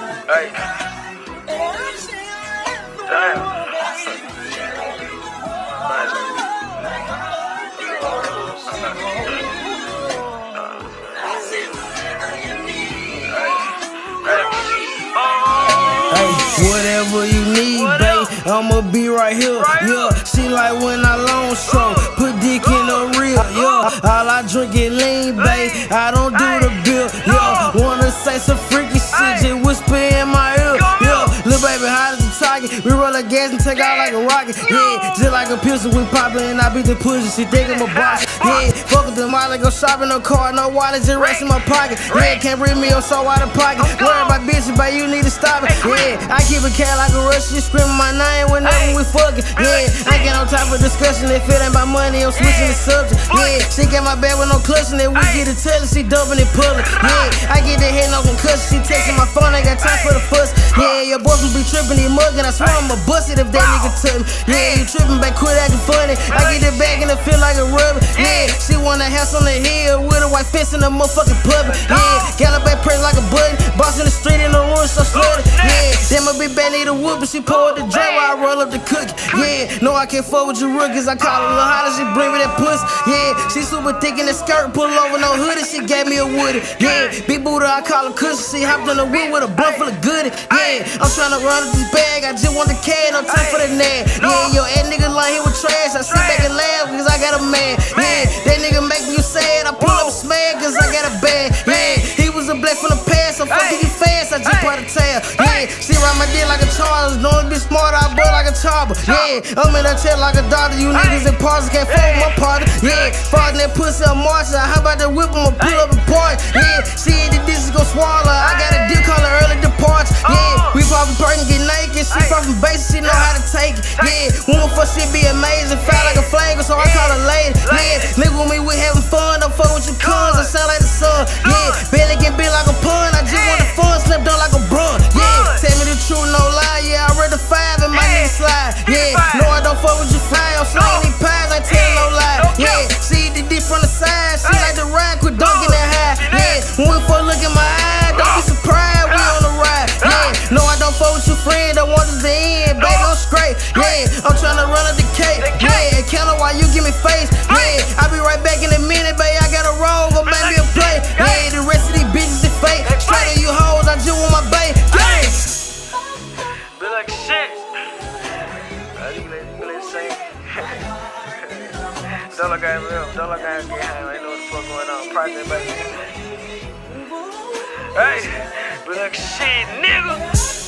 Hey. Damn. Whatever you need, babe, I'ma be right here. Yeah, she like when I long stroke, put dick in the real. Yeah, all I drink is lean, babe. I don't do the bill. We roll a gas and take out like a rocket. Yeah, just like a pistol, we poppin' and I beat the pussy. She think I'm a boss. Yeah, fuck with the molly, go shopping, no car, no wallet, just rest in my pocket. Yeah, can't read me, I'm so out of pocket. Worry about bitches, but you need to stop it. Yeah, I keep a cat like a rush, she screaming my name whenever we fucking. Yeah, I get on top of discussion if it ain't about money, I'm switching the subject. Yeah, she get my bed with no clutching it, we get it telling, she dumping it pulling. Yeah, I get the head no concussion, she texting my your boy can be tripping, he mugging, I swear I'ma bust it if that nigga touch me. Yeah, you tripping back, quit acting funny. I get it back and it feel like a rubber. Yeah, she want a house on the hill with a white fence in the motherfucking pub. Yeah, gallop back press like a button, boss in the street in the room so slutty. Yeah, then my big bad need a whoop, but she pour the drink while I roll up the cookie. Yeah, no, I can't fuck with you rookies. I call her Lil Holla, she bring me that pussy. Yeah, she super thick in the skirt, pull over no hoodie, she gave me a woody. Yeah, big booty, I call her cushion. She hopped in the whip with a blunt full of goody. Yeah, I'm trying to run up this bag, I just want the can, no time for the nag. Yeah, yo, that nigga lying here with trash. I sit back and laugh cause I got a man. Yeah, that nigga Yeah, she ride my dick like a Charles. Know it be smart, I butt like a chopper. Yeah, I'm in that chair like a doctor. You niggas in parts can't fuck my partner. Yeah, farting that pussy on March. How about that whip? I'ma pull up a part. Yeah, she hit the dishes go swallow. I got a dick call her early departure. Oh. Yeah, we poppin' perkin' get naked. She from base, she know how to take it. Yeah, woman for shit be amazing. Fat like a flanger, so I call her lady. Yeah, nigga with me, we having fun. Don't fuck with your cons. I sound like slide. Yeah, no, I don't fuck with your fly. I'm slaying these pies, I tell no lie. Yeah, see the dick from the side. She like the ride, quit dunking that high. Yeah, when we fuck, look in my eye. Don't be surprised, we on the ride. Yeah, no, I don't fuck with your friend. I want us to end, baby, I'm straight. Yeah, I'm trying to run up the cake. Yeah, and count on why you give me face. Look at real. At get high. I know what the fuck going on. Project baby. Hey, like shit, nigga.